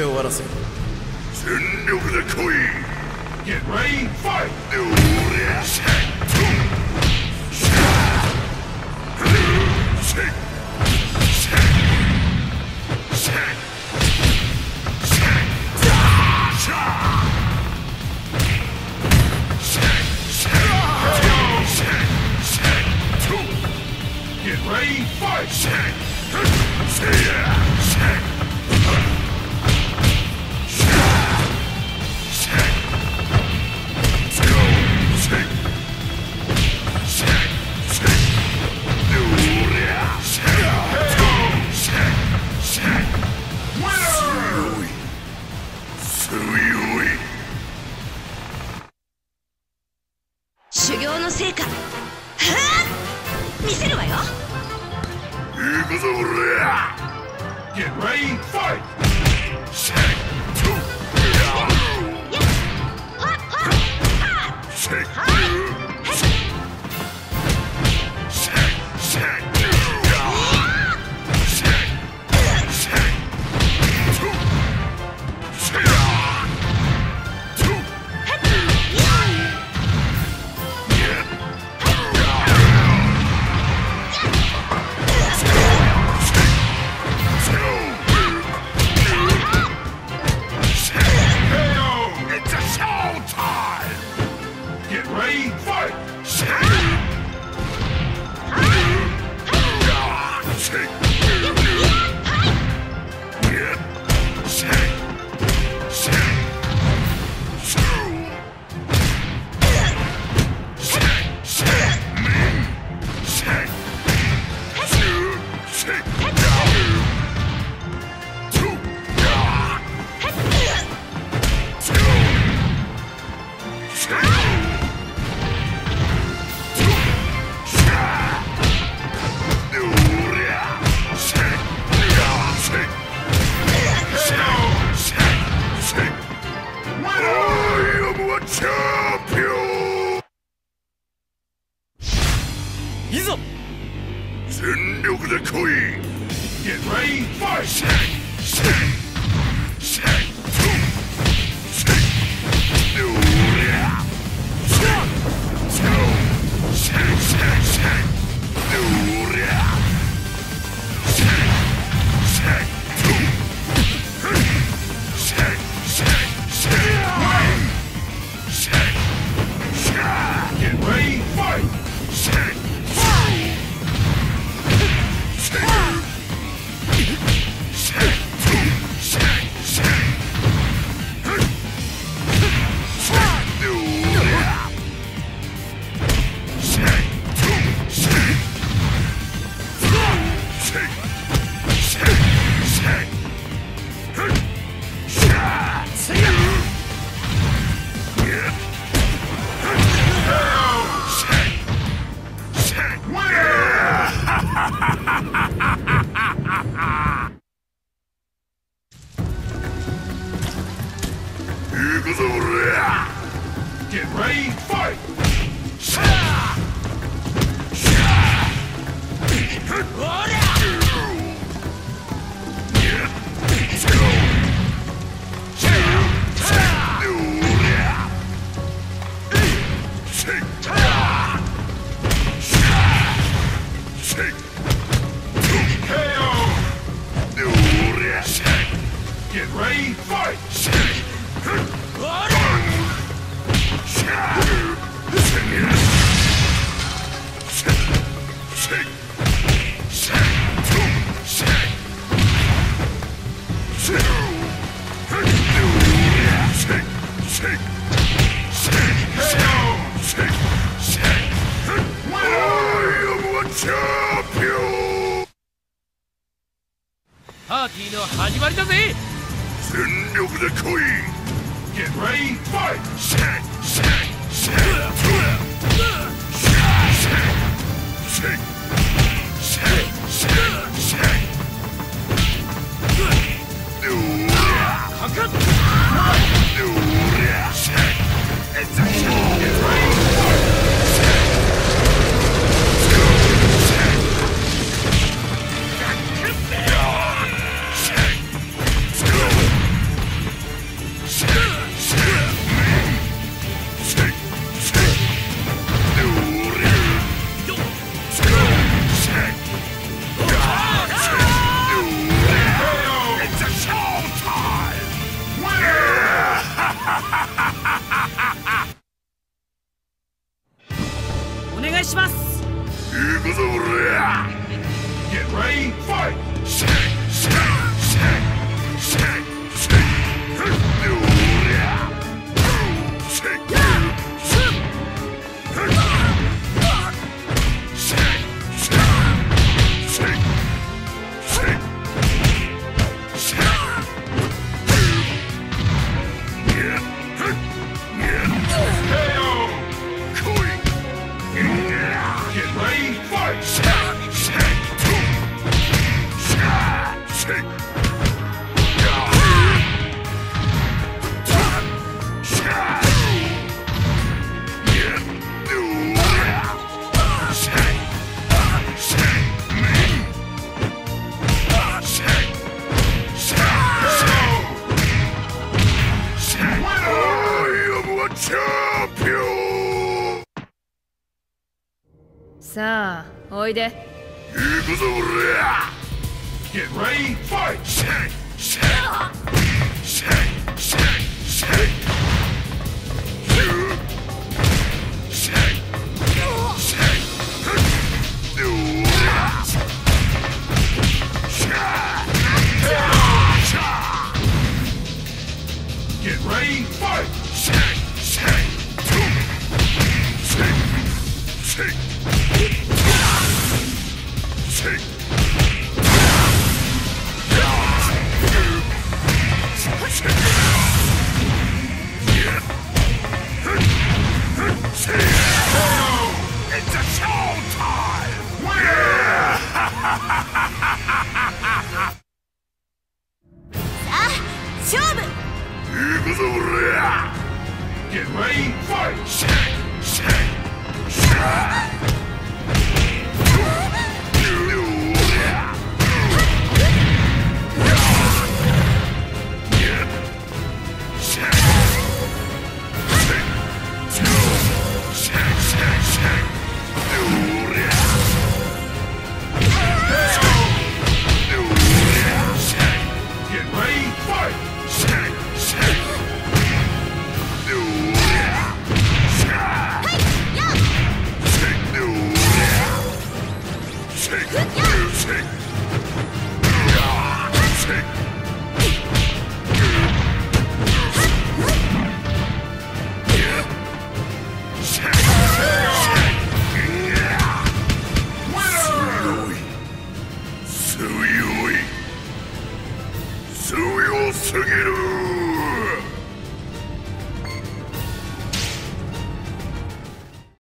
で終わらせ全力で来い Get ready, fight! Shake! Shake! 修行の成果はあ見せるわよ行くぞ俺ら Get ready, fight! Shake! queen! Get ready, fight! Snake! Snake! Snake! Snake! Snake! Snake! Snake! Get ready, fight! Order! ティの始まりだぜ全力で来い Get ready, fight! Shit! Shit! Shit! Get ready, fight! さあおいで行くぞ俺ら Get ready, fight! Shake, shake, shake, shake, shake. Get ready, fight! Get ready, fight!